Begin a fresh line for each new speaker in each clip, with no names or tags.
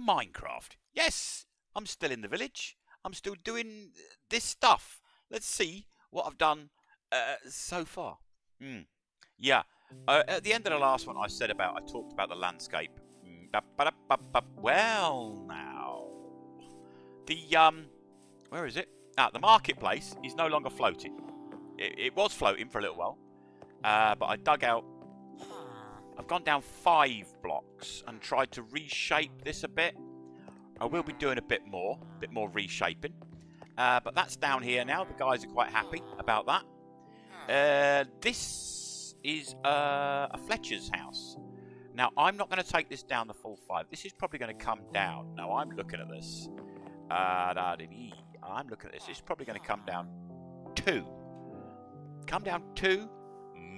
Minecraft. Yes, I'm still in the village. I'm still doing this stuff. Let's see what I've done uh, so far. Mm. Yeah, uh, at the end of the last one, I said about, I talked about the landscape. Mm. Well, now, the, um, where is it? Ah, the marketplace is no longer floating. It, it was floating for a little while, uh, but I dug out I've gone down five blocks and tried to reshape this a bit. I will be doing a bit more, a bit more reshaping. Uh, but that's down here now. The guys are quite happy about that. Uh, this is uh, a Fletcher's house. Now, I'm not going to take this down the full five. This is probably going to come down. Now, I'm looking at this. Uh, I'm looking at this. It's probably going to come down two. Come down two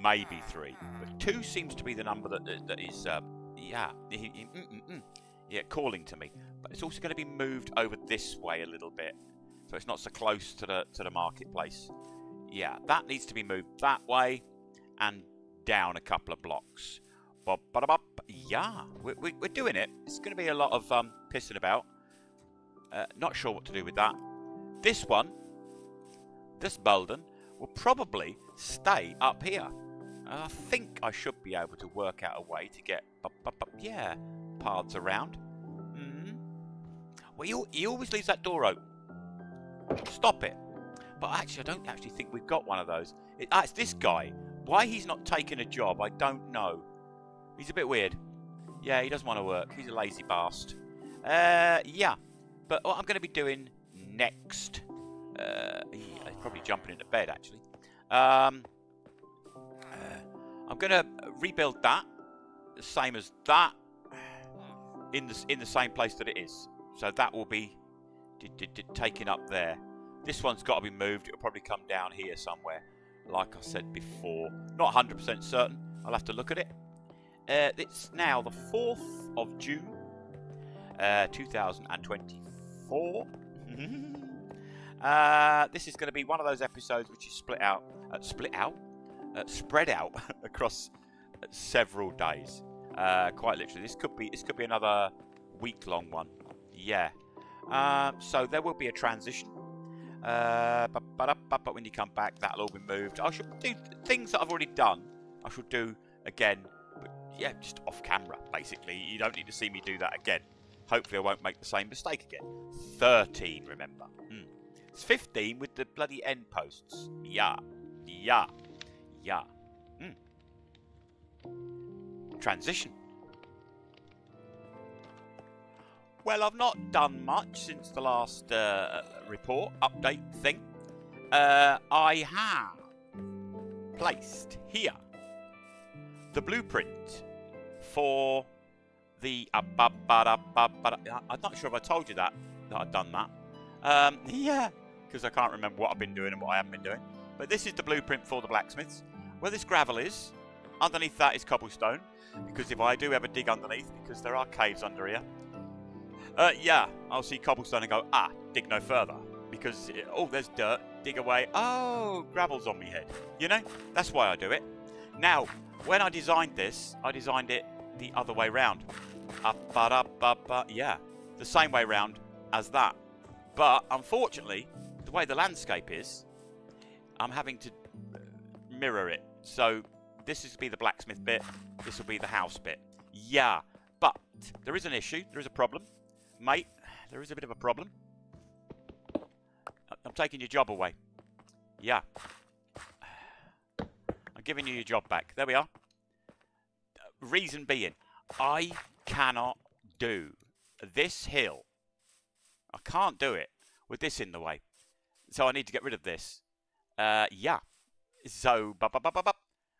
maybe three. But two seems to be the number that that, that is, uh, yeah, mm, mm, mm, yeah, calling to me. But it's also going to be moved over this way a little bit, so it's not so close to the to the marketplace. Yeah, that needs to be moved that way and down a couple of blocks. Bop, bop, bop. Yeah, we're, we're doing it. It's going to be a lot of um, pissing about. Uh, not sure what to do with that. This one, this Bolden, will probably stay up here. I think I should be able to work out a way to get, yeah, paths around. Mm -hmm. Well, he, always leaves that door open. Stop it. But actually, I don't actually think we've got one of those. It, ah, it's this guy. Why he's not taking a job, I don't know. He's a bit weird. Yeah, he doesn't want to work. He's a lazy bastard. Uh, yeah. But what I'm going to be doing next... Uh, probably jumping into bed, actually. Um, I'm going to rebuild that, the same as that, in the, in the same place that it is. So that will be taken up there. This one's got to be moved. It'll probably come down here somewhere, like I said before. Not 100% certain. I'll have to look at it. Uh, it's now the 4th of June, uh, 2024. uh, this is going to be one of those episodes which is split out. Uh, split out? Uh, spread out across several days. Uh, quite literally, this could be this could be another week-long one. Yeah. Um, so there will be a transition. Uh, but, but, but, when you come back, that'll all be moved. I should do things that I've already done. I should do again. But yeah, just off camera, basically. You don't need to see me do that again. Hopefully, I won't make the same mistake again. 13, remember. Hmm. It's 15 with the bloody end posts. Yeah. Yeah. Yeah. Mm. Transition. Well, I've not done much since the last uh, report, update thing. Uh, I have placed here the blueprint for the... Uh, I'm not sure if I told you that, that I've done that. Um, yeah, because I can't remember what I've been doing and what I haven't been doing. But this is the blueprint for the blacksmiths. Where this gravel is, underneath that is cobblestone. Because if I do ever dig underneath, because there are caves under here, uh, yeah, I'll see cobblestone and go, ah, dig no further. Because, oh, there's dirt, dig away, oh, gravel's on me head. You know, that's why I do it. Now, when I designed this, I designed it the other way round. Up, up, up, up, up, yeah, the same way round as that. But, unfortunately, the way the landscape is, I'm having to mirror it so this is be the blacksmith bit. This will be the house bit. Yeah, but there is an issue. There is a problem. Mate, there is a bit of a problem. I'm taking your job away. Yeah. I'm giving you your job back. There we are. Reason being, I cannot do this hill. I can't do it with this in the way. So I need to get rid of this. Uh, yeah. So, bup, bup, bup,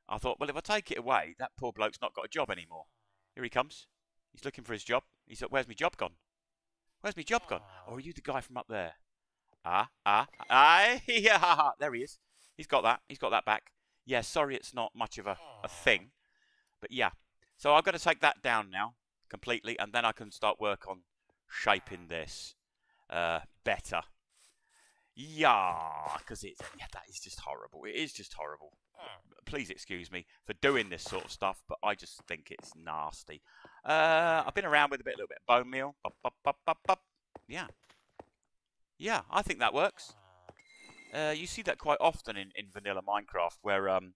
I thought, well, if I take it away, that poor bloke's not got a job anymore. Here he comes. He's looking for his job. He said, where's my job gone? Where's my job gone? Or oh, are you the guy from up there? Ah, ah, ah, yeah, there he is. He's got that. He's got that back. Yeah, sorry it's not much of a, a thing. But yeah. So I've got to take that down now completely, and then I can start work on shaping this uh, better. Yeah, because it's yeah, that is just horrible. It is just horrible. Please excuse me for doing this sort of stuff, but I just think it's nasty. Uh, I've been around with a bit, a little bit of bone meal. Bop, bop, up. Yeah. Yeah, I think that works. Uh, you see that quite often in, in vanilla Minecraft, where um,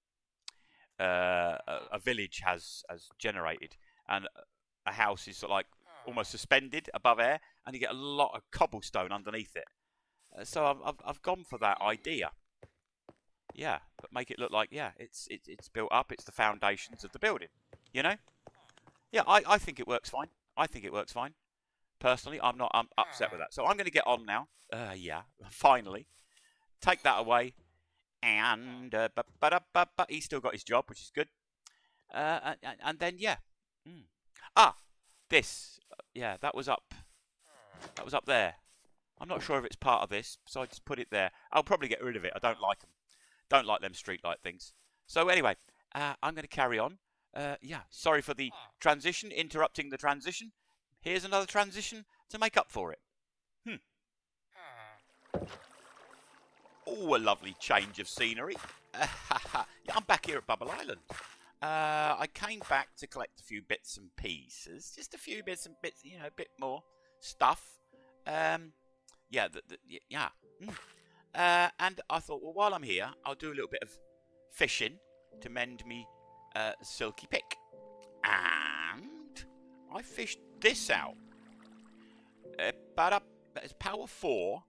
uh, a, a, village has has generated, and a house is sort of like almost suspended above air, and you get a lot of cobblestone underneath it. Uh, so I've, I've I've gone for that idea. Yeah, but make it look like yeah, it's it's it's built up. It's the foundations of the building. You know? Yeah, I I think it works fine. I think it works fine. Personally, I'm not I'm upset with that. So I'm going to get on now. Uh, yeah, finally. Take that away. And uh, but, but, but, but he's still got his job, which is good. Uh, and, and then, yeah. Mm. Ah, this. Yeah, that was up. That was up there. I'm not sure if it's part of this, so I just put it there. I'll probably get rid of it. I don't like them. Don't like them streetlight things. So anyway, uh, I'm going to carry on. Uh, yeah, sorry for the transition, interrupting the transition. Here's another transition to make up for it. Hmm. Oh, a lovely change of scenery. yeah, I'm back here at Bubble Island. Uh, I came back to collect a few bits and pieces. Just a few bits and bits, you know, a bit more stuff. Um, yeah, the, the, yeah. Mm. Uh, and I thought, well, while I'm here, I'll do a little bit of fishing to mend me uh, silky pick. And I fished this out. Uh, but it's power 4,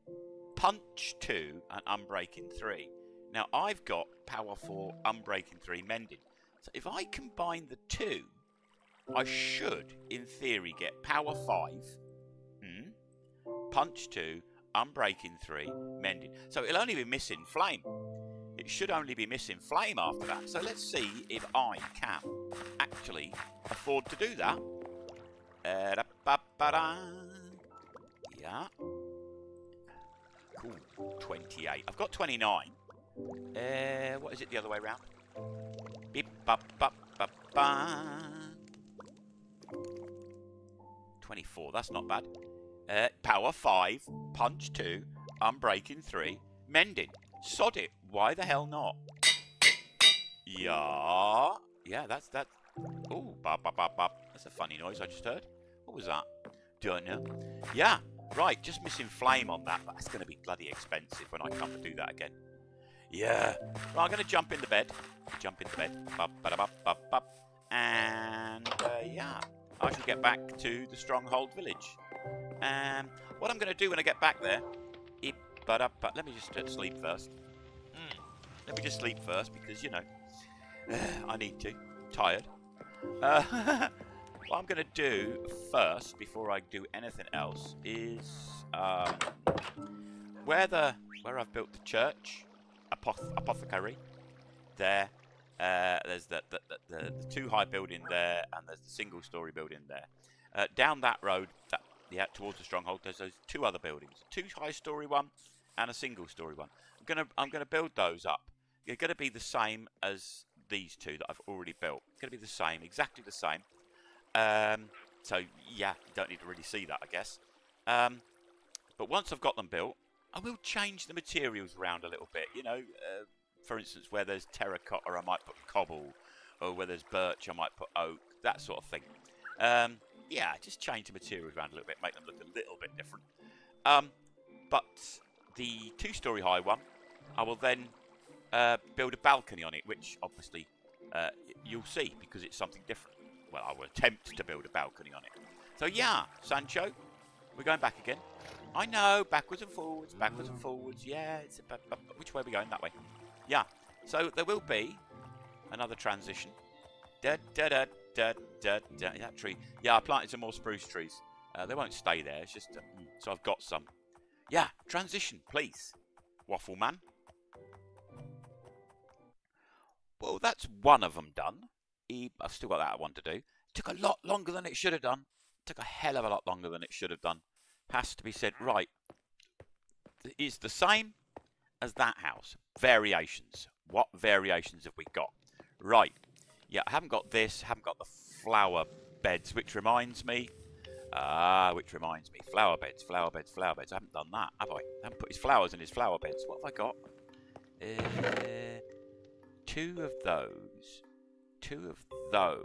punch 2, and unbreaking 3. Now, I've got power 4, unbreaking 3 mended. So if I combine the two, I should, in theory, get power 5, hmm, punch 2, unbreaking 3, mending. So it'll only be missing flame. It should only be missing flame after that. So let's see if I can actually afford to do that. Yeah. Cool. 28. I've got 29. Uh, what is it the other way around? Beep, bop, bop, bop, ba. 24. That's not bad. Uh, power 5. Punch 2. Unbreaking 3. Mending. Sod it. Why the hell not? Yeah. Yeah, that's that. Oh, bop, bop, bop, bop. That's a funny noise I just heard. What was that? Don't know. Yeah, right, just missing flame on that, but that's going to be bloody expensive when I come to do that again. Yeah. Right, I'm going to jump in the bed. Jump in the bed. Bop, bop, bop, bop. And, uh, yeah, I shall get back to the Stronghold Village. And what I'm going to do when I get back there... But, uh, but let me just uh, sleep first. Mm, let me just sleep first because, you know, I need to. Tired. Uh, What I'm going to do first, before I do anything else, is um, where the where I've built the church, apoth apothecary, there. Uh, there's the the, the, the, the two high building there, and there's the single story building there. Uh, down that road, that yeah, towards the stronghold, there's those two other buildings, two high story one and a single story one. I'm gonna I'm gonna build those up. They're gonna be the same as these two that I've already built. Gonna be the same, exactly the same. Um, so yeah, you don't need to really see that, I guess. Um, but once I've got them built, I will change the materials around a little bit. You know, uh, for instance, where there's terracotta, I might put cobble, or where there's birch, I might put oak, that sort of thing. Um, yeah, just change the materials around a little bit, make them look a little bit different. Um, but the two-story high one, I will then uh, build a balcony on it, which obviously uh, you'll see because it's something different well, I will attempt to build a balcony on it. So yeah, Sancho, we're going back again. I know, backwards and forwards, backwards and forwards. Yeah, it's which way are we going? That way. Yeah. So there will be another transition. Da da da da da da. That tree. Yeah, I planted some more spruce trees. Uh, they won't stay there. It's just uh, so I've got some. Yeah, transition, please, Waffle Man. Well, that's one of them done. I've still got that one to do. Took a lot longer than it should have done. Took a hell of a lot longer than it should have done. Has to be said. Right. It's the same as that house. Variations. What variations have we got? Right. Yeah, I haven't got this. haven't got the flower beds, which reminds me. Ah, which reminds me. Flower beds, flower beds, flower beds. I haven't done that, have I? I haven't put his flowers in his flower beds. What have I got? Uh, two of those two of those.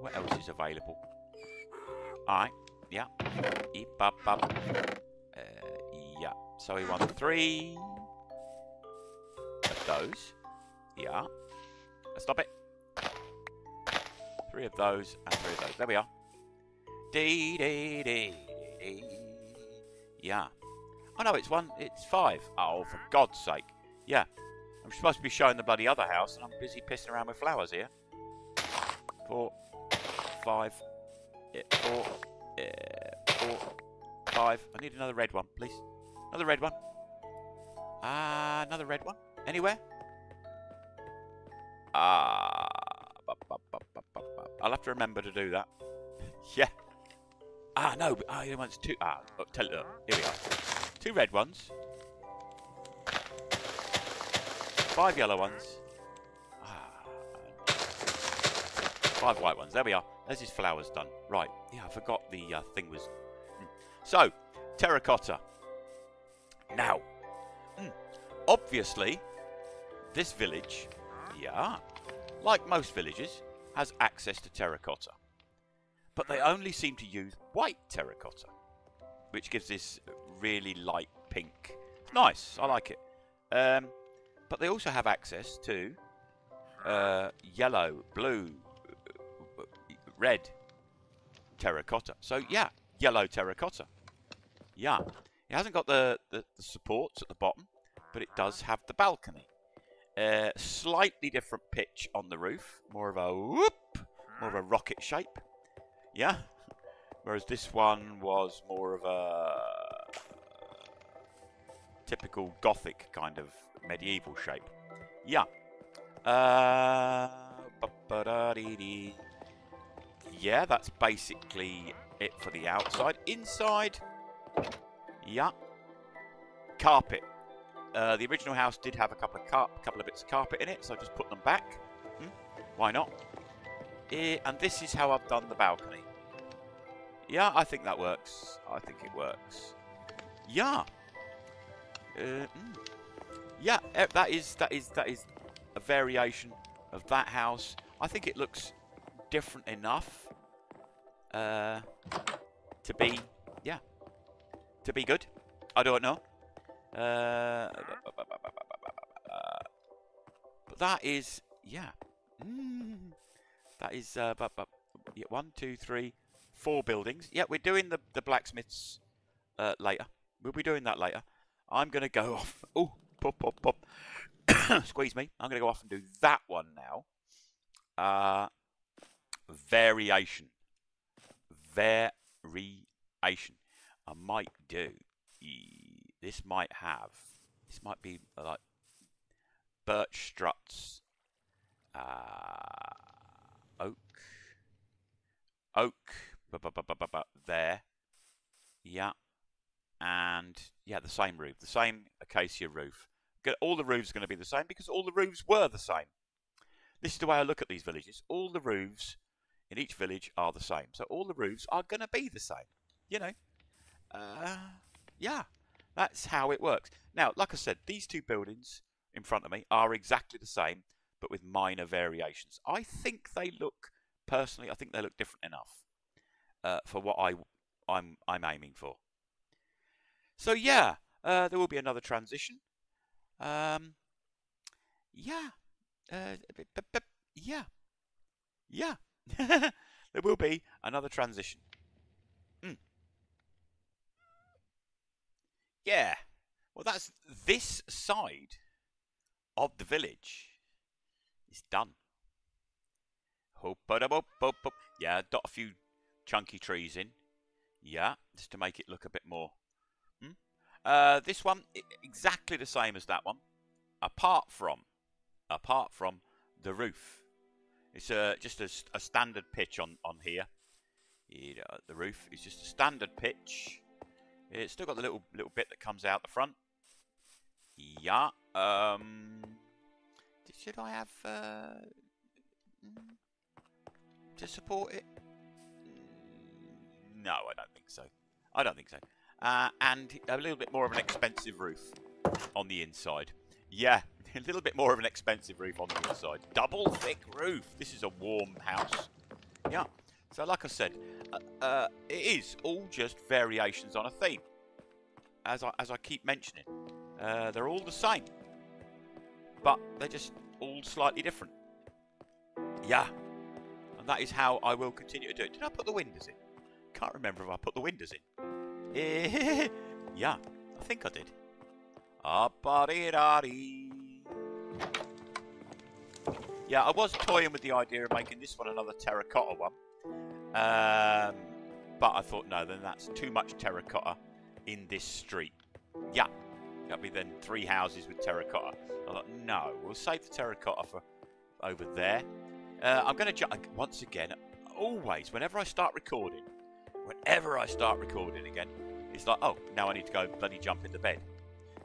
What else is available? Alright. Yeah. Eep, up, up. Uh, yeah. So we want three of those. Yeah. Stop it. Three of those and three of those. There we are. Dee dee dee. Yeah. Oh no, it's one. It's five. Oh, for God's sake. Yeah. I'm supposed to be showing the bloody other house, and I'm busy pissing around with flowers here. Four, five, four, five. I need another red one, please. Another red one. Ah, uh, another red one. Anywhere? Ah, uh, I'll have to remember to do that. yeah. Ah, no, ah, he wants two. Ah, oh, tell it. Here we are. Two red ones. Five yellow ones. Ah, five white ones. There we are. There's his flowers done. Right. Yeah, I forgot the uh, thing was. Mm. So, terracotta. Now, mm, obviously, this village, yeah, like most villages, has access to terracotta but they only seem to use white terracotta, which gives this really light pink. It's nice, I like it. Um, but they also have access to uh, yellow, blue, red terracotta. So yeah, yellow terracotta. Yeah, it hasn't got the, the, the supports at the bottom, but it does have the balcony. Slightly different pitch on the roof, more of a whoop, more of a rocket shape. Yeah? Whereas this one was more of a typical gothic kind of medieval shape. Yeah. Uh, yeah, that's basically it for the outside. Inside, yeah, carpet. Uh, the original house did have a couple of car couple of bits of carpet in it, so I just put them back. Hmm? Why not? Eh, and this is how I've done the balcony. Yeah, I think that works. I think it works. Yeah. Uh, mm. Yeah, eh, that is that is that is a variation of that house. I think it looks different enough uh, to be yeah to be good. I don't know. Uh, but that is yeah. Mm, that is uh, but, but, yeah, one, two, three, four buildings. Yeah, we're doing the, the blacksmiths uh, later. We'll be doing that later. I'm going to go off. Oh, pop, pop, pop. Squeeze me. I'm going to go off and do that one now. Uh, variation. Variation. I might do. This might have. This might be like birch struts. Uh, oak. Oak there. Yeah. And yeah, the same roof, the same acacia roof. All the roofs are going to be the same because all the roofs were the same. This is the way I look at these villages. All the roofs in each village are the same. So all the roofs are going to be the same. You know. Uh, yeah. That's how it works. Now, like I said, these two buildings in front of me are exactly the same, but with minor variations. I think they look, personally, I think they look different enough uh, for what I I'm I'm aiming for. So yeah, uh, there will be another transition. Um, yeah, uh, yeah, yeah. there will be another transition. Mm. Yeah. Well, that's this side of the village is done. Yeah, dot a few chunky trees in. Yeah, just to make it look a bit more. Hmm? Uh, this one, exactly the same as that one, apart from, apart from the roof. It's uh, just a, a standard pitch on, on here. The roof is just a standard pitch. It's still got the little little bit that comes out the front. Yeah. Um, should I have uh, to support it? No, I don't think so. I don't think so. Uh, and a little bit more of an expensive roof on the inside. Yeah, a little bit more of an expensive roof on the inside. Double thick roof. This is a warm house. Yeah. So like I said, uh, uh, it is all just variations on a theme. As I, as I keep mentioning, uh, they're all the same, but they're just all slightly different. Yeah, and that is how I will continue to do it. Did I put the windows in? Can't remember if I put the windows in. yeah, I think I did. Ah, yeah, I was toying with the idea of making this one another terracotta one. Um, but I thought, no, then that's too much terracotta in this street. Yeah, that'll be then three houses with terracotta. I thought, no, we'll save the terracotta for over there. Uh, I'm going to jump once again. Always, whenever I start recording, whenever I start recording again, it's like, oh, now I need to go bloody jump into bed.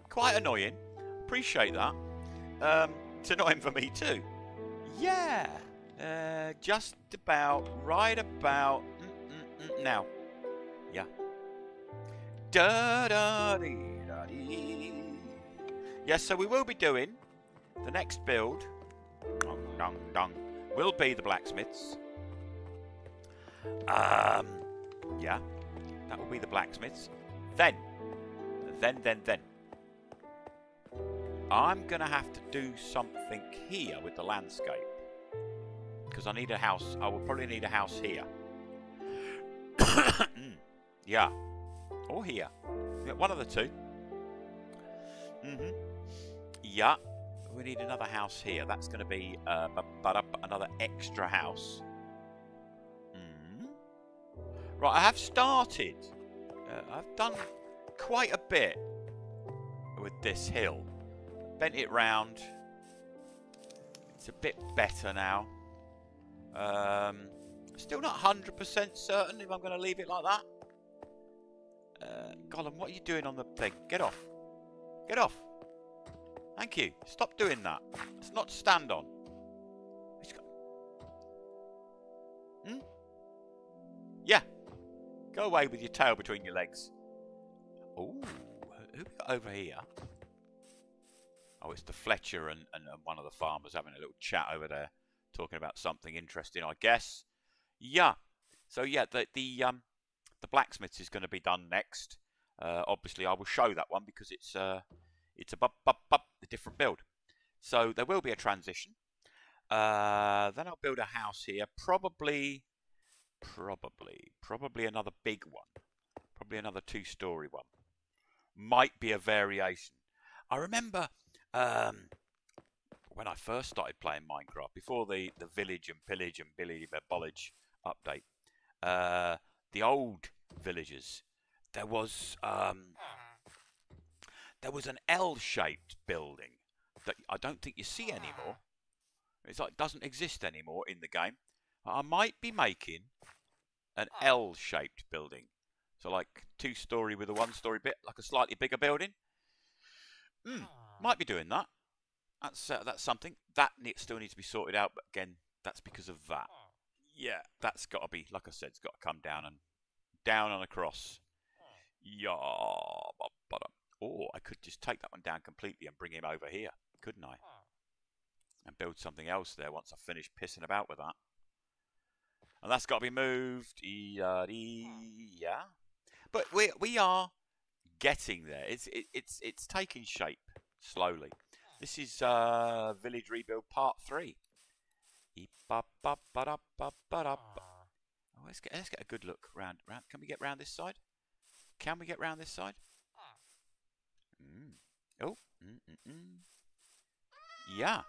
Quite annoying. Appreciate that. Um, it's annoying for me too. Yeah. Uh, just about, right about mm, mm, mm, now. Yeah. Da da dee da dee. Yes, so we will be doing the next build. Dong dong dong. Will be the blacksmiths. Um, yeah, that will be the blacksmiths. Then, then, then, then. I'm to have to do something here with the landscape because I need a house. I will probably need a house here. yeah. Or here. Yeah, one of the two. Mm-hmm. Yeah. We need another house here. That's going to be uh, another extra house. Mm. Right, I have started. Uh, I've done quite a bit with this hill. Bent it round. It's a bit better now. Um, still not 100% certain if I'm going to leave it like that. Uh, Gollum, what are you doing on the thing? Get off. Get off. Thank you. Stop doing that. It's not stand on. Hmm? Yeah. Go away with your tail between your legs. Oh, who got over here? Oh, it's the Fletcher and, and, and one of the farmers having a little chat over there talking about something interesting, I guess. Yeah. So yeah, the the um the blacksmiths is going to be done next. Uh, obviously, I will show that one because it's uh it's a bu- bu- bu- a different build. So there will be a transition. Uh, then I'll build a house here, probably, probably, probably another big one, probably another two-story one. Might be a variation. I remember um, when I first started playing Minecraft, before the, the village and pillage and Billy Bollage update, uh, the old villages, there was um, there was an L-shaped building that I don't think you see anymore. It's like doesn't exist anymore in the game. I might be making an L-shaped building, so like two-story with a one-story bit, like a slightly bigger building. Mm, might be doing that. That's uh, that's something that still needs to be sorted out. But again, that's because of that. Yeah, that's got to be like I said, it's got to come down and down and across. Yeah, oh, I could just take that one down completely and bring him over here, couldn't I? And build something else there once I finish pissing about with that. And that's got to be moved. Yeah, but we we are getting there. It's it, it's it's taking shape slowly. This is uh, Village Rebuild Part 3. Oh, let's get let's get a good look round. round. Can we get round this side? Can we get round this side? Mm. Oh, mm -mm -mm. yeah.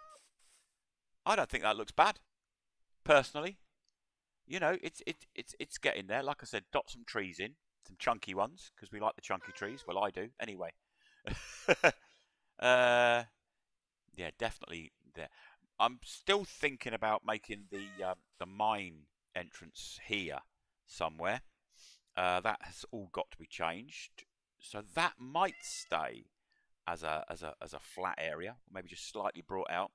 I don't think that looks bad. Personally, you know, it's it, it's it's getting there. Like I said, dot some trees in, some chunky ones because we like the chunky trees. Well, I do anyway. uh, yeah, definitely there. I'm still thinking about making the um, the mine entrance here somewhere. Uh, that has all got to be changed. So that might stay as a as a as a flat area, or maybe just slightly brought out,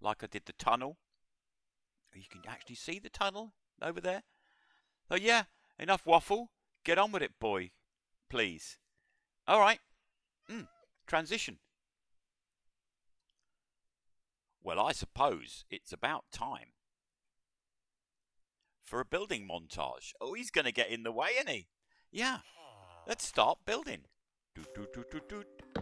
like I did the tunnel. You can actually see the tunnel over there. So yeah, enough waffle. Get on with it, boy, please. All right. Mm, transition. Well, I suppose it's about time for a building montage. Oh, he's going to get in the way, isn't he? Yeah. Let's start building. Doot, doot, doot,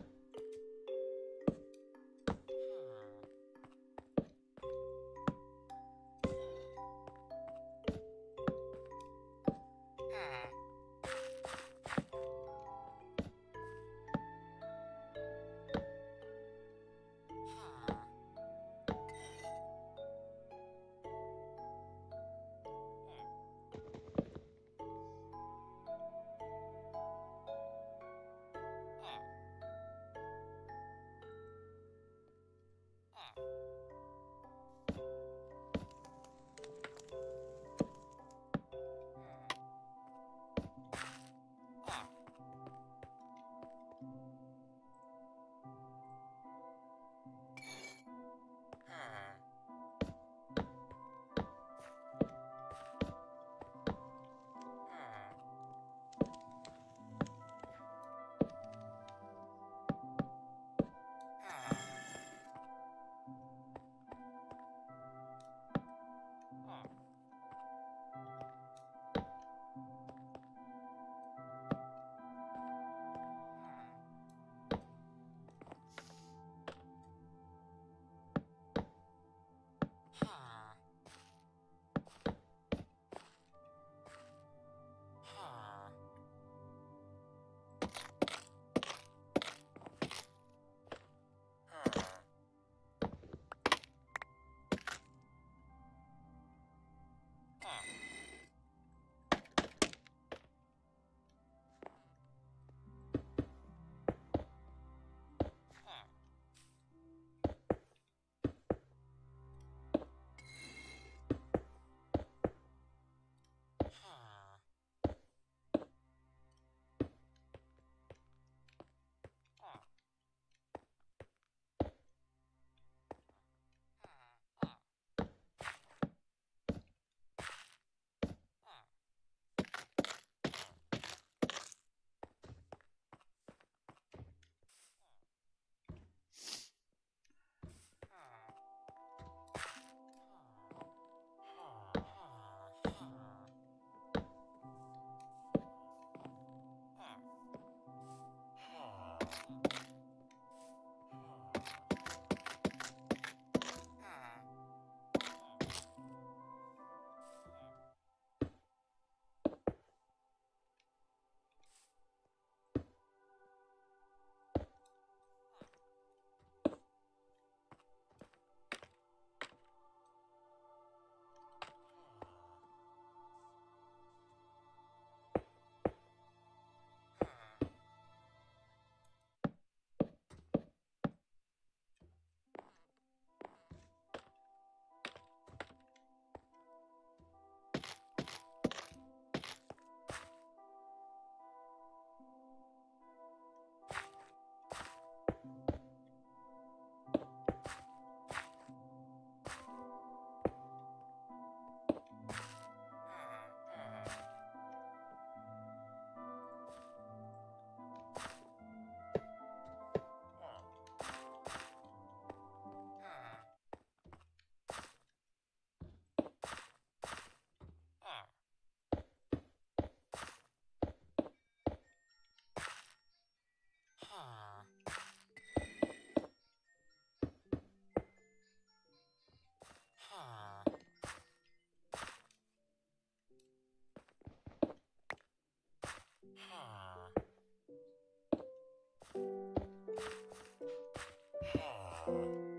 doot,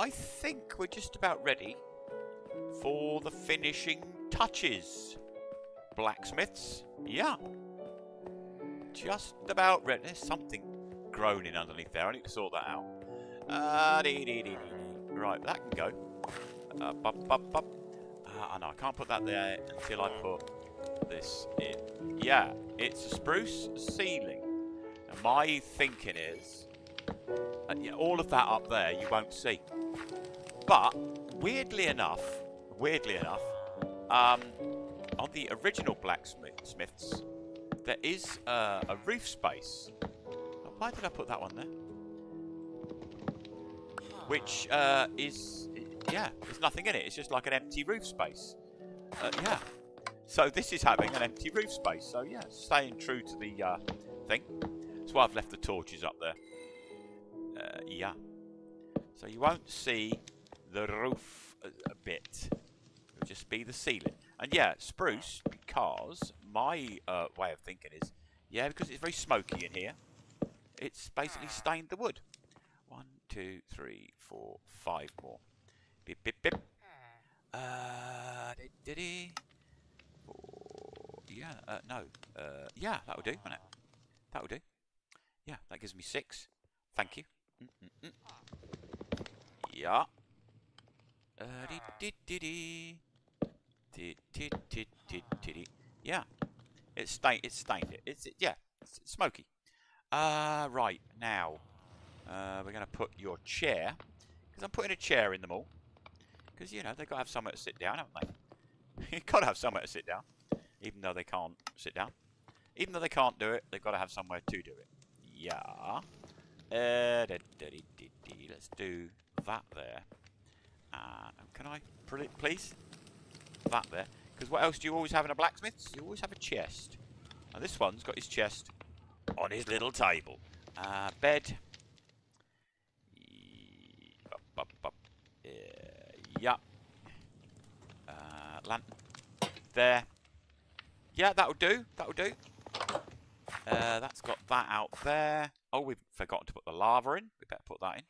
I think we're just about ready for the finishing touches. Blacksmiths, yeah. Just about ready. There's something groaning underneath there. I need to sort that out. Uh, dee -dee -dee right, that can go. Uh, bup. Uh, I can't put that there until I put this in. Yeah, it's a spruce ceiling. And my thinking is, uh, yeah, all of that up there you won't see. But, weirdly enough, weirdly enough, um, on the original blacksmiths, there is uh, a roof space. Why did I put that one there? Which uh, is, yeah, there's nothing in it. It's just like an empty roof space. Uh, yeah. So this is having an empty roof space. So yeah, staying true to the uh, thing. That's why I've left the torches up there. Uh, yeah. So you won't see the roof a, a bit. It'll just be the ceiling. And yeah, spruce, because my uh, way of thinking is, yeah, because it's very smoky in here, it's basically stained the wood. One, two, three, four, five more. Bip, bip, bip. Uh, did he? Yeah, uh, no. Uh, yeah, that'll do, won't it? That'll do. Yeah, that gives me six. Thank you. Mm -mm -mm. Yeah. Yeah. It's stained. It's stained. It. It's it, yeah. It's, smoky. Uh, right now, uh, we're going to put your chair because I'm putting a chair in them all because you know they've got to have somewhere to sit down, haven't they? You've got to have somewhere to sit down, even though they can't sit down. Even though they can't do it, they've got to have somewhere to do it. Yeah. Uh, Let's do that there. Uh, can I, please? That there. Because what else do you always have in a blacksmith's? You always have a chest. And this one's got his chest on his little table. Uh, bed. Yeah. Uh, lantern. There. Yeah, that'll do. That'll do. Uh, that's got that out there. Oh, we've forgotten to put the lava in. We better put that in.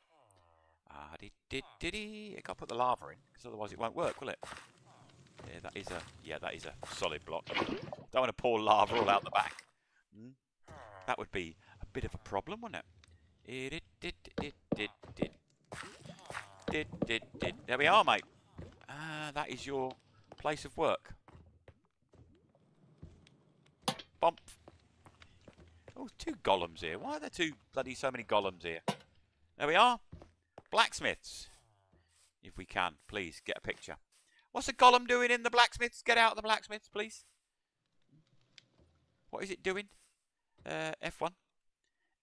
Ah, did did did he? I to put the lava in because otherwise it won't work, will it? Yeah, that is a yeah, that is a solid block. Don't want to pour lava all out the back. Hmm? That would be a bit of a problem, wouldn't it? It did it did did did did did. There we are, mate. Ah, that is your place of work. Bump. Oh, two golems here. Why are there two bloody so many golems here? There we are. Blacksmiths. If we can, please, get a picture. What's a golem doing in the blacksmiths? Get out of the blacksmiths, please. What is it doing? Uh, F1.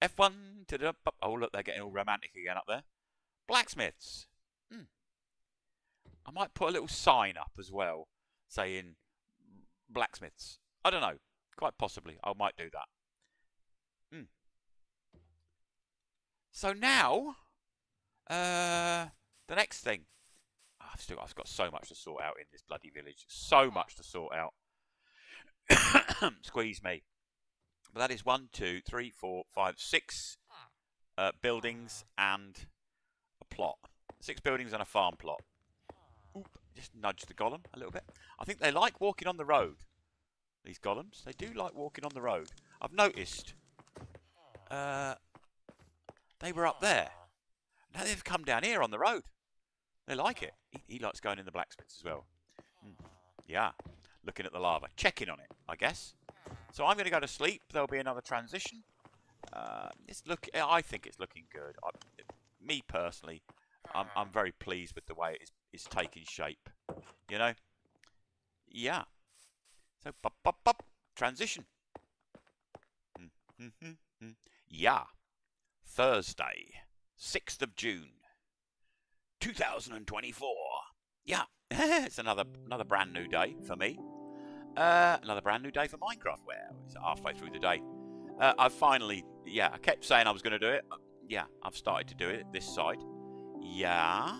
F1 to the... Oh, look, they're getting all romantic again up there. Blacksmiths. Hmm. I might put a little sign up as well, saying blacksmiths. I don't know. Quite possibly. I might do that. Hmm. So now, uh, the next thing. I've still I've got so much to sort out in this bloody village. So much to sort out. Squeeze me. But that is one, two, three, four, five, six uh, buildings and a plot. Six buildings and a farm plot. Oop, just nudge the golem a little bit. I think they like walking on the road. These golems, they do like walking on the road. I've noticed. Uh, they were up there. Now they've come down here on the road. They like it. He, he likes going in the blacksmiths as well. Hmm. Yeah, looking at the lava, checking on it, I guess. So I'm going to go to sleep. There'll be another transition. Uh, it's look. I think it's looking good. I, me personally, I'm, I'm very pleased with the way it's, it's taking shape. You know. Yeah. So, pop, pop, pop. Transition. Mm -hmm, yeah. Thursday, 6th of June. 2024. Yeah, it's another another brand new day for me. Uh, another brand new day for Minecraft. Well, it's halfway through the day. Uh, I've finally, yeah, I kept saying I was going to do it. Yeah, I've started to do it this side. Yeah.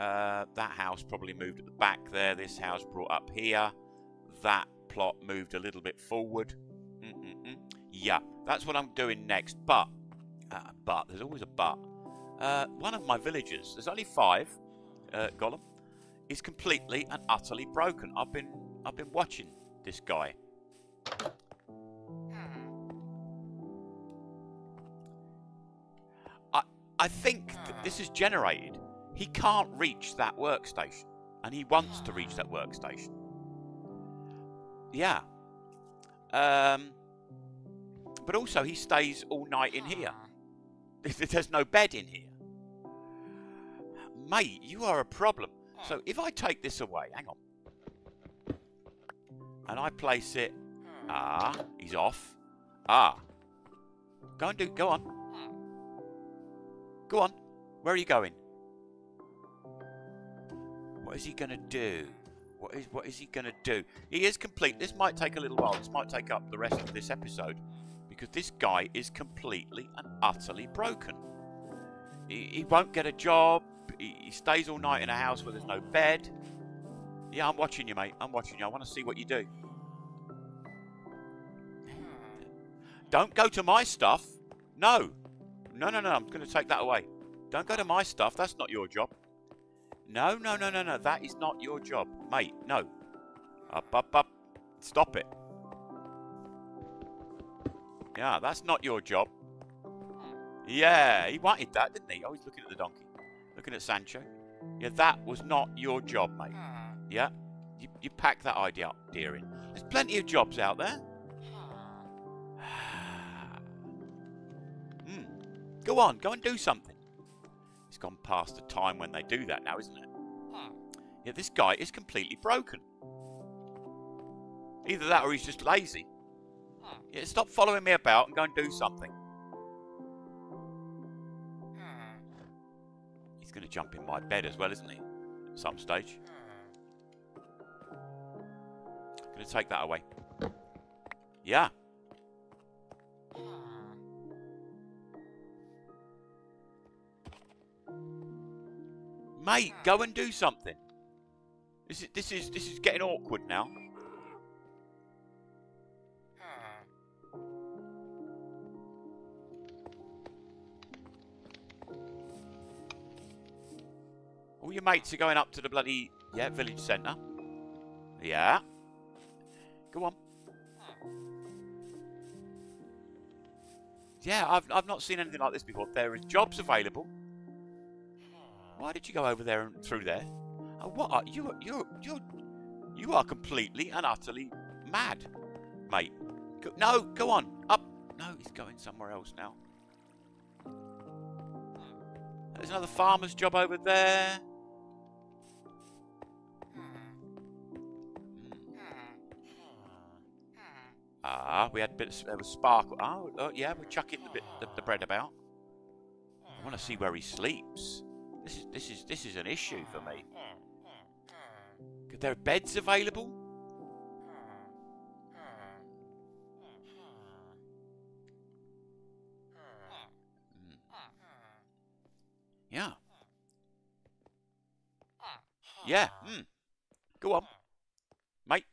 Uh, that house probably moved at the back there. This house brought up here. That plot moved a little bit forward. Mm -mm -mm. Yeah, that's what I'm doing next. But, uh, but, there's always a but. uh, one of my villagers, there's only five, uh, Gollum, is completely and utterly broken. I've been, I've been watching this guy. I, I think that this is generated. He can't reach that workstation, and he wants to reach that workstation. Yeah. Um, but also, he stays all night in here. If there's no bed in here. Mate, you are a problem. So if I take this away, hang on. And I place it. Ah, he's off. Ah. Go and do, go on. Go on. Where are you going? What is he going to do? What is, what is he going to do? He is complete. This might take a little while. This might take up the rest of this episode. Because this guy is completely and utterly broken. He, he won't get a job. He, he stays all night in a house where there's no bed. Yeah, I'm watching you, mate. I'm watching you. I want to see what you do. Don't go to my stuff. No. No, no, no. I'm going to take that away. Don't go to my stuff. That's not your job. No, no, no, no, no. That is not your job. Mate, no. Up, up, up. Stop it. Yeah, that's not your job. Yeah, he wanted that, didn't he? Oh, he's looking at the donkey. Looking at Sancho. Yeah, that was not your job, mate. Yeah? You, you pack that idea up, dearing. There's plenty of jobs out there. Hmm. Go on, go and do something. It's gone past the time when they do that now, isn't it? Yeah, this guy is completely broken. Either that or he's just lazy. Yeah, stop following me about and go and do something. Hmm. He's going to jump in my bed as well, isn't he? At some stage. Hmm. I'm Going to take that away. Yeah. Hmm. Mate, go and do something. This is this is this is getting awkward now. Your mates are going up to the bloody yeah village centre. Yeah. Go on. Yeah, I've I've not seen anything like this before. There is jobs available. Why did you go over there and through there? Oh, what are you? You you you are completely and utterly mad, mate. Go, no, go on up. No, he's going somewhere else now. There's another farmer's job over there. Ah, we had a bit of, there was sparkle. Oh, yeah, we're chucking the, bit, the, the bread about. I want to see where he sleeps. This is this is this is an issue for me. Are there beds available? Hmm. Yeah. Yeah. Hmm. Go on, mate.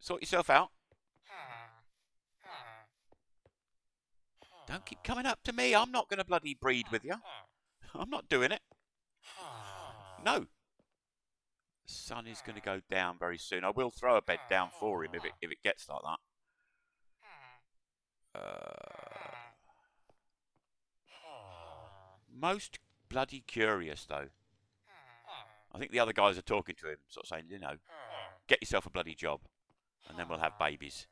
Sort yourself out. Don't keep coming up to me. I'm not going to bloody breed with you. I'm not doing it. No. The sun is going to go down very soon. I will throw a bed down for him if it if it gets like that. Uh, most bloody curious though. I think the other guys are talking to him, sort of saying, you know, get yourself a bloody job, and then we'll have babies.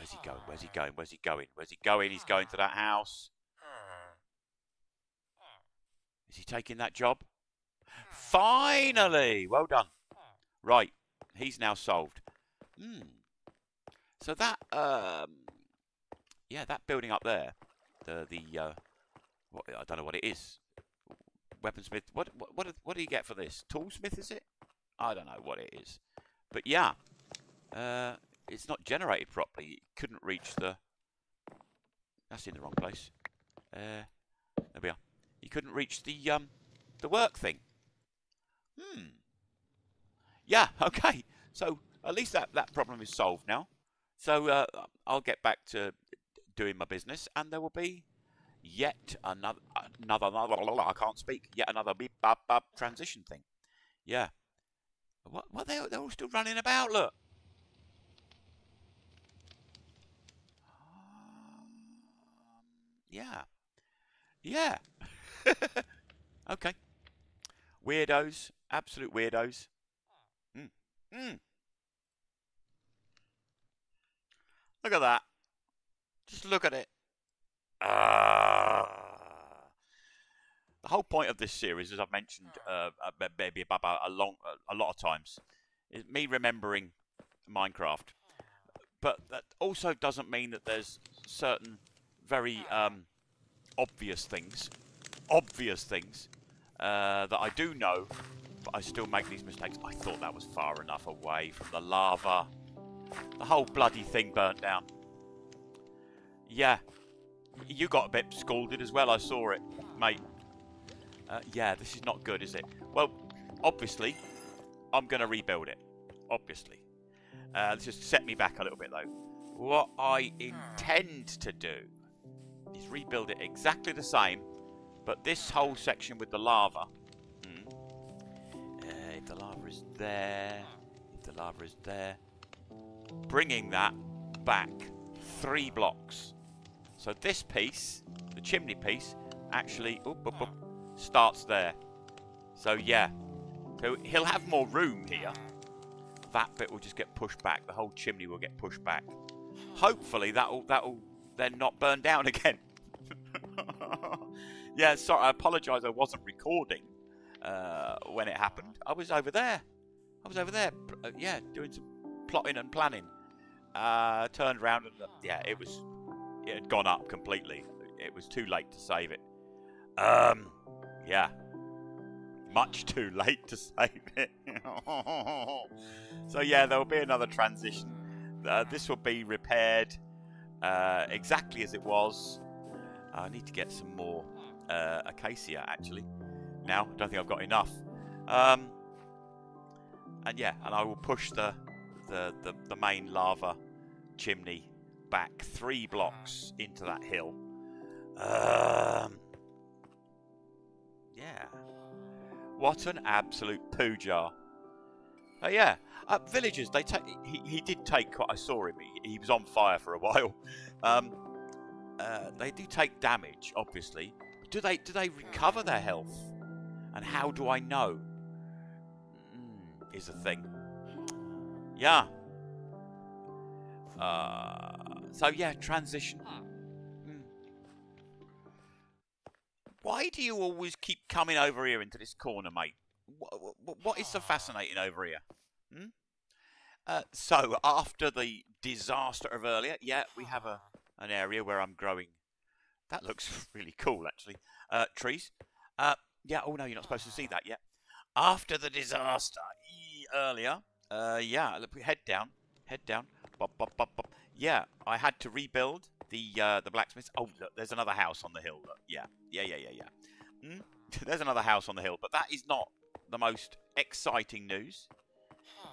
Where's he going? Where's he going? Where's he going? Where's he going? He's going to that house. Is he taking that job? Finally! Well done. Right, he's now solved. Hmm. So that, um, yeah, that building up there, the the, uh, what, I don't know what it is. Weaponsmith. What what what, what do you get for this? Toolsmith is it? I don't know what it is. But yeah, uh, it's not generated properly. It couldn't reach the. That's in the wrong place. Uh, there we are. You couldn't reach the um the work thing. Hmm. Yeah. Okay. So at least that that problem is solved now. So uh, I'll get back to doing my business, and there will be yet another, another, another, I can't speak, yet another beep, bop, bop transition thing. Yeah. What, what, they, they're all still running about, look. Yeah. Yeah. okay. Weirdos. Absolute weirdos. Mm. Mm. Look at that. Just look at it. Uh, the whole point of this series, as I've mentioned uh, uh maybe about a long, a lot of times, is me remembering Minecraft. But that also doesn't mean that there's certain very um, obvious things, obvious things uh, that I do know, but I still make these mistakes. I thought that was far enough away from the lava. The whole bloody thing burnt down. Yeah. You got a bit scalded as well, I saw it, mate. Uh, yeah, this is not good, is it? Well, obviously, I'm going to rebuild it. Obviously. Uh, let's just set me back a little bit, though. What I intend to do is rebuild it exactly the same, but this whole section with the lava. Hmm, uh, if the lava is there, if the lava is there, bringing that back three blocks. So this piece, the chimney piece, actually oop, oop, oop, starts there. So yeah, so he'll have more room here. That bit will just get pushed back. The whole chimney will get pushed back. Hopefully that'll that'll then not burn down again. yeah, sorry, I apologise. I wasn't recording uh, when it happened. I was over there. I was over there. Uh, yeah, doing some plotting and planning. Uh, turned around and uh, yeah, it was it had gone up completely. It was too late to save it. Um, yeah, much too late to save it. so yeah, there will be another transition. Uh, this will be repaired uh, exactly as it was. I need to get some more uh, acacia actually. Now, I don't think I've got enough. Um, and yeah, and I will push the the, the, the main lava chimney back three blocks into that hill. Um, yeah. What an absolute poo jar. Uh, yeah, uh, villagers. They take. He, he did take. Quite, I saw him. He, he was on fire for a while. Um, uh, they do take damage, obviously. Do they? Do they recover their health? And how do I know? Mm, is a thing. Yeah. Uh, so yeah, transition. Hmm. Why do you always keep coming over here into this corner, mate? What, what, is so fascinating over here? Hmm? Uh, so after the disaster of earlier, yeah, we have a an area where I'm growing. That looks really cool, actually. Uh, trees. Uh, yeah. Oh no, you're not supposed to see that yet. After the disaster earlier, uh, yeah, look, head down, head down. Bop, bop, bop, bop. Yeah, I had to rebuild the uh, the blacksmith. Oh, look, there's another house on the hill. Look. Yeah, yeah, yeah, yeah, yeah. Hmm? there's another house on the hill, but that is not the most exciting news.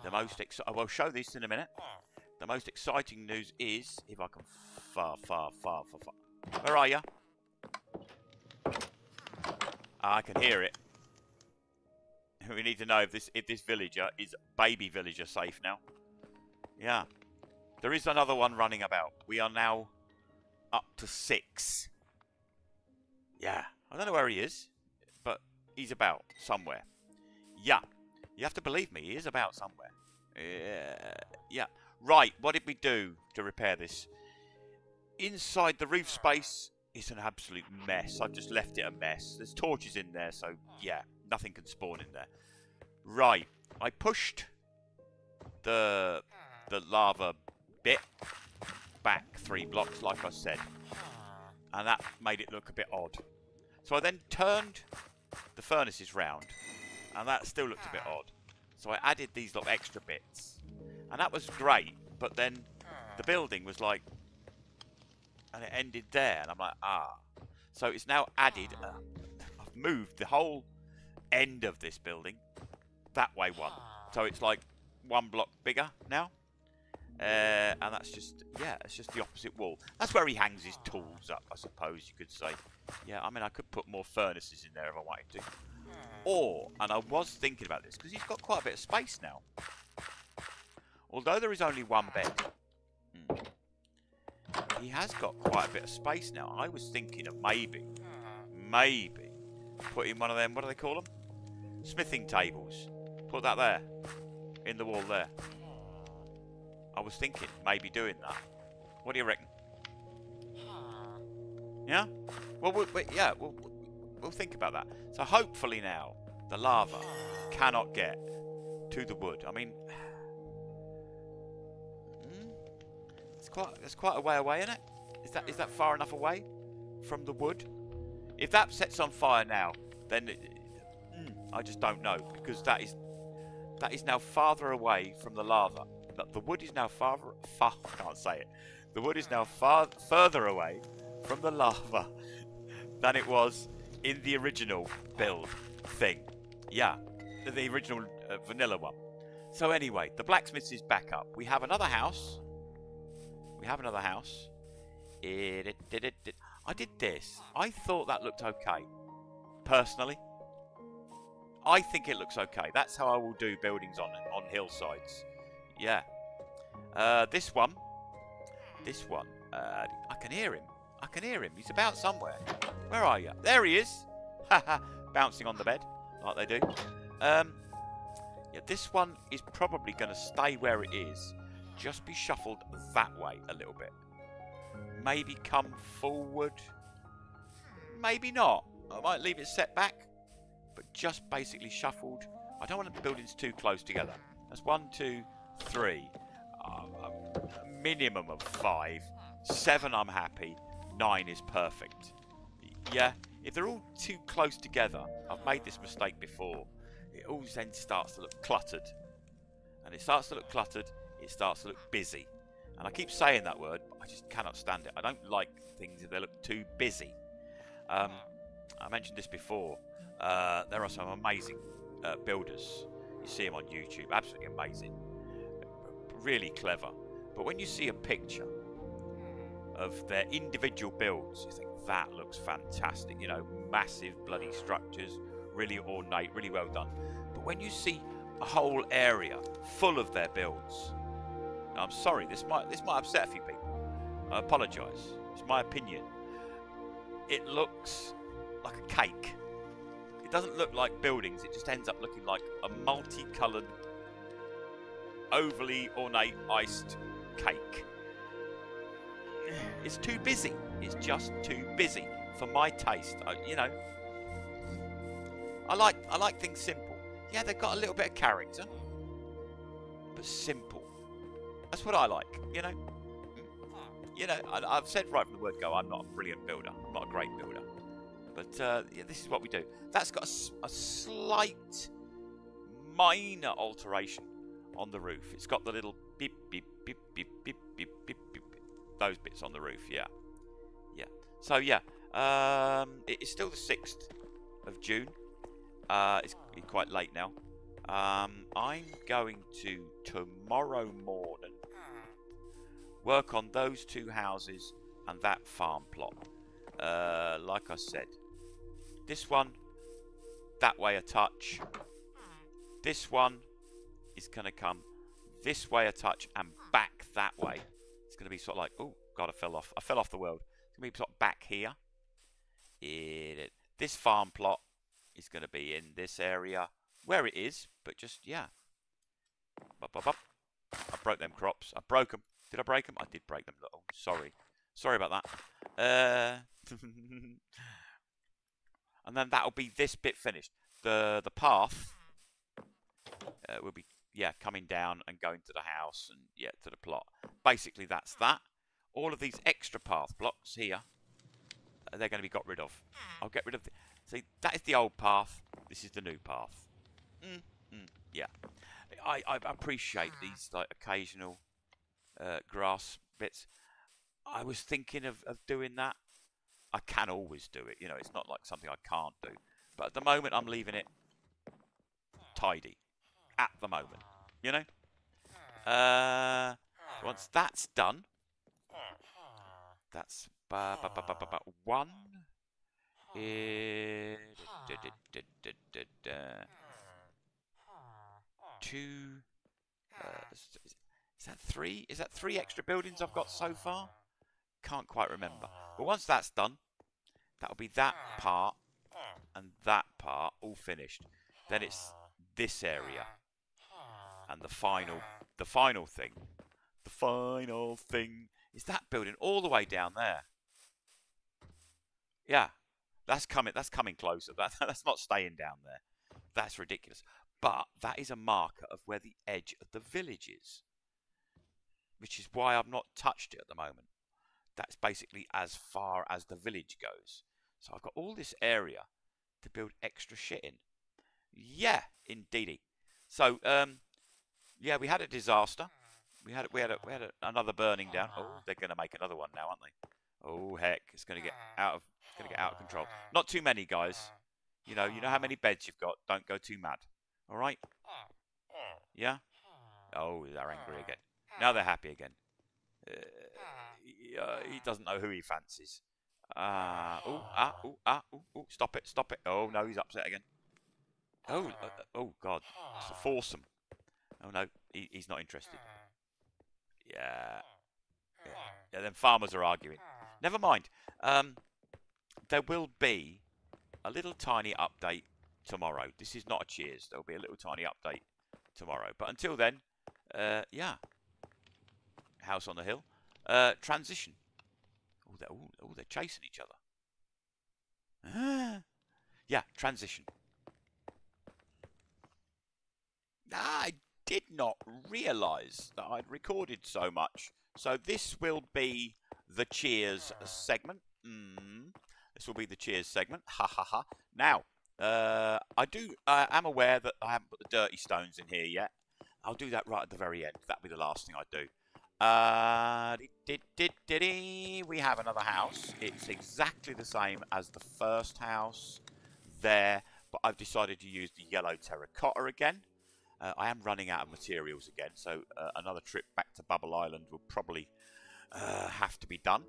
The most exciting. I will show this in a minute. The most exciting news is if I can far, far, far, far, far. Where are you? Ah, I can hear it. We need to know if this if this villager is baby villager safe now. Yeah. There is another one running about. We are now up to six. Yeah. I don't know where he is, but he's about somewhere. Yeah. You have to believe me, he is about somewhere. Yeah. Yeah. Right, what did we do to repair this? Inside the roof space is an absolute mess. I've just left it a mess. There's torches in there, so yeah, nothing can spawn in there. Right, I pushed the the lava bit back three blocks, like I said. And that made it look a bit odd. So I then turned the furnaces round, and that still looked a bit odd. So I added these little extra bits. And that was great, but then the building was like... And it ended there, and I'm like, ah. So it's now added... Uh, I've moved the whole end of this building that way one. So it's like one block bigger now. Uh, and that's just, yeah, it's just the opposite wall. That's where he hangs his tools up, I suppose you could say. Yeah, I mean, I could put more furnaces in there if I wanted to. Or, and I was thinking about this, because he's got quite a bit of space now. Although there is only one bed, hmm, he has got quite a bit of space now. I was thinking of maybe, maybe, putting one of them, what do they call them? Smithing tables. Put that there, in the wall there. I was thinking maybe doing that. What do you reckon? Yeah? Well, we, we, yeah, we'll, we'll think about that. So hopefully now, the lava cannot get to the wood. I mean, hmm? it's quite it's quite a way away, isn't it? Is that is that far enough away from the wood? If that sets on fire now, then it, mm, I just don't know because that is that is now farther away from the lava. The wood is now farther far I can't say it. The wood is now far further away from the lava than it was in the original build thing. Yeah, the original uh, vanilla one. So anyway, the blacksmith is back up. We have another house. We have another house. I did this. I thought that looked okay. Personally. I think it looks okay. That's how I will do buildings on on hillsides. Yeah. Uh, this one. This one. Uh, I can hear him. I can hear him. He's about somewhere. Where are you? There he is. Bouncing on the bed, like they do. Um, yeah, this one is probably going to stay where it is. Just be shuffled that way a little bit. Maybe come forward. Maybe not. I might leave it set back. But just basically shuffled. I don't want the buildings too close together. That's one, two, three. Uh, a minimum of five. Seven, I'm happy. Nine is perfect. Yeah, if they're all too close together, I've made this mistake before, it all then starts to look cluttered. And it starts to look cluttered, it starts to look busy. And I keep saying that word, but I just cannot stand it. I don't like things if they look too busy. Um, I mentioned this before. Uh, there are some amazing uh, builders. You see them on YouTube, absolutely amazing. Really clever. But when you see a picture of their individual builds, you think that looks fantastic. You know, massive bloody structures, really ornate, really well done. But when you see a whole area full of their builds, I'm sorry, this might this might upset a few people. I apologise. It's my opinion. It looks like a cake. It doesn't look like buildings. It just ends up looking like a multicoloured, overly ornate iced cake. It's too busy is just too busy for my taste. I, you know, I like I like things simple. Yeah, they've got a little bit of character, but simple. That's what I like. You know, you know. I, have said right from the word go, I'm not a brilliant builder. I'm not a great builder. But uh, yeah, this is what we do. That's got a, a slight, minor alteration on the roof. It's got the little beep beep beep beep beep beep beep. beep those bits on the roof. Yeah. So, yeah. Um, it is still the 6th of June. Uh, it's quite late now. Um, I'm going to, tomorrow morning, work on those two houses and that farm plot. Uh, like I said, this one, that way a touch. This one is going to come this way a touch and back that way It's going to be sort of like, oh, God, I fell off. I fell off the world. Going sort back here. It, this farm plot is going to be in this area where it is, but just, yeah. I broke them crops. I broke them. Did I break them? I did break them. Oh, sorry. Sorry about that. Uh, and then that'll be this bit finished. The the path uh, will be yeah, coming down and going to the house and yeah, to the plot. Basically, that's that. All of these extra path blocks here, uh, they're going to be got rid of. I'll get rid of. The, see, that is the old path. This is the new path. Mm, mm, yeah, I, I appreciate these like occasional uh, grass bits. I was thinking of, of doing that. I can always do it. You know, it's not like something I can't do. But at the moment, I'm leaving it tidy at the moment. You know? Uh, Once that's done, that's ba, ba, ba, ba, ba, ba, one. Da, two. Uh, is, is that three? Is that three extra buildings I've got so far? Can't quite remember. But once that's done, that'll be that part and that part all finished. Then it's this area and the final, the final thing. The final thing is that building all the way down there. Yeah, that's coming. That's coming closer. That, that's not staying down there. That's ridiculous. But that is a marker of where the edge of the village is, which is why I've not touched it at the moment. That's basically as far as the village goes. So I've got all this area to build extra shit in. Yeah, indeedy. So, um, yeah, we had a disaster. We had we had a, we had a, another burning down. Oh, they're going to make another one now, aren't they? Oh heck, it's going to get out of it's going to get out of control. Not too many guys. You know, you know how many beds you've got. Don't go too mad. All right? Yeah. Oh, they're angry again. Now they're happy again. Uh, he, uh, he doesn't know who he fancies. Ah, uh, oh, ah, oh, ah, oh, stop it, stop it. Oh, no, he's upset again. Oh, uh oh, God. It's a foursome. Oh, no, he, he's not interested. Yeah. yeah. Yeah, then farmers are arguing. Never mind. Um, there will be a little tiny update tomorrow. This is not a cheers. There'll be a little tiny update tomorrow. But until then, uh, yeah. House on the hill. Uh, transition. Oh, they're, oh, oh, they're chasing each other. Ah. Yeah, transition. I did not realise that I'd recorded so much. So this will be the Cheers segment. Mm. This will be the Cheers segment. Ha ha ha. Now, uh, I do. I am aware that I haven't put the dirty stones in here yet. I'll do that right at the very end. That'll be the last thing I do. Uh, we have another house. It's exactly the same as the first house there, but I've decided to use the yellow terracotta again. Uh, I am running out of materials again, so uh, another trip back to Bubble Island will probably uh, have to be done.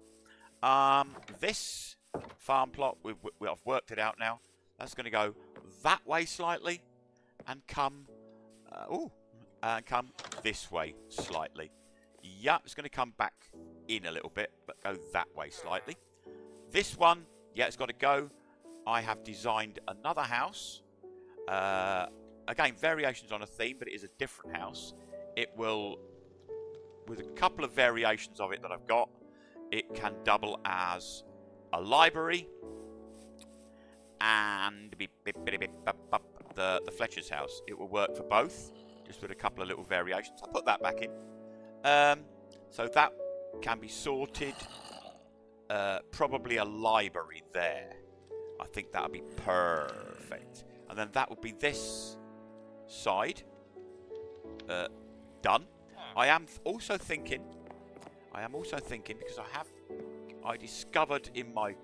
Um, this farm plot, we've, we, I've worked it out now. That's going to go that way slightly and come, oh, and come this way slightly. Yeah, it's going to come back in a little bit, but go that way slightly. This one, yeah, it's got to go. I have designed another house. Uh, again, variations on a theme, but it is a different house. It will, with a couple of variations of it that I've got, it can double as a library and the, the Fletcher's house. It will work for both, just with a couple of little variations. I'll put that back in. Um, so that can be sorted. Uh, probably a library there. I think that would be perfect. And then that would be this side uh, done. I am also thinking, I am also thinking because I have, I discovered in my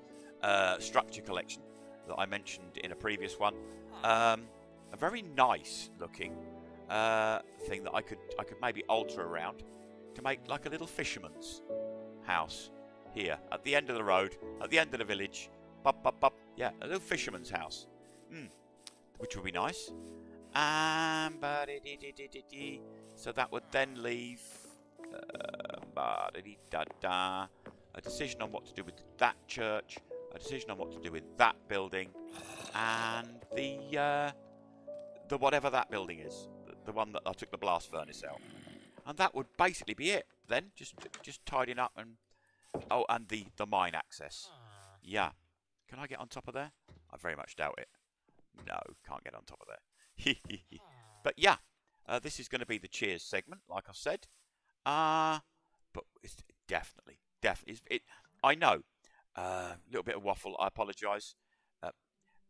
uh, structure collection that I mentioned in a previous one, um, a very nice looking uh, thing that I could I could maybe alter around to make like a little fisherman's house here at the end of the road, at the end of the village. Bup, bup, bup. Yeah, a little fisherman's house, mm, which would be nice. Um, so that would then leave uh, a decision on what to do with that church, a decision on what to do with that building, and the uh, the whatever that building is, the one that I took the blast furnace out, and that would basically be it. Then just just tidying up and oh, and the the mine access. Yeah, can I get on top of there? I very much doubt it. No, can't get on top of there. but yeah, uh, this is going to be the cheers segment, like I said. Uh, but it's definitely, definitely, it. I know, a uh, little bit of waffle. I apologise. Uh,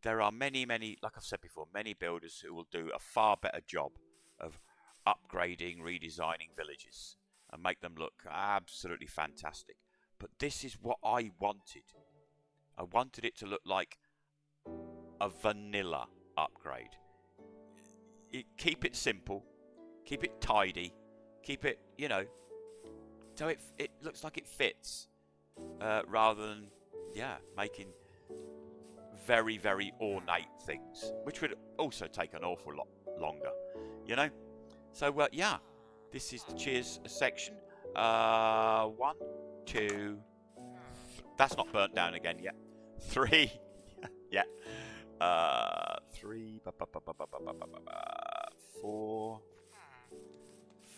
there are many, many, like I've said before, many builders who will do a far better job of upgrading, redesigning villages and make them look absolutely fantastic. But this is what I wanted. I wanted it to look like a vanilla upgrade it, keep it simple, keep it tidy, keep it, you know, so it it looks like it fits uh, rather than yeah making very very ornate things, which would also take an awful lot longer, you know. So uh, yeah, this is the cheers section. Uh, one, two. that's not burnt down again yet. Three. yeah. Uh, three. Four.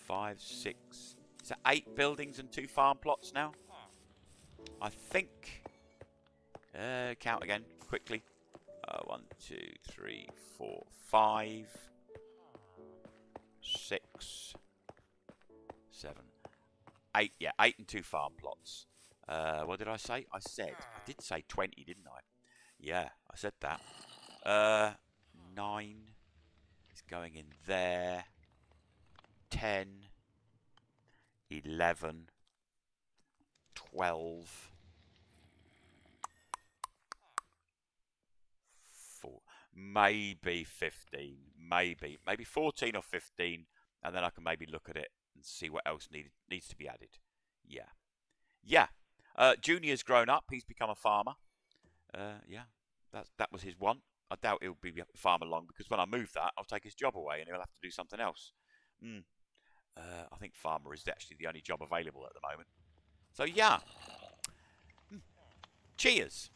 Five, six. So eight buildings and two farm plots now. I think. Uh, count again quickly. Uh, one, two, three, four, five, six, seven, eight. Yeah, eight and two farm plots. Uh, what did I say? I said I did say twenty, didn't I? Yeah, I said that. Uh, nine is going in there. Ten. Eleven. Twelve. Four, maybe 15, maybe, maybe 14 or 15, and then I can maybe look at it and see what else need, needs to be added. Yeah. Yeah. Uh, Junior's grown up. He's become a farmer. Uh, yeah, that, that was his one. I doubt he'll be farmer long because when I move that, I'll take his job away and he'll have to do something else. Mm. Uh, I think farmer is actually the only job available at the moment. So, yeah. Mm. Cheers.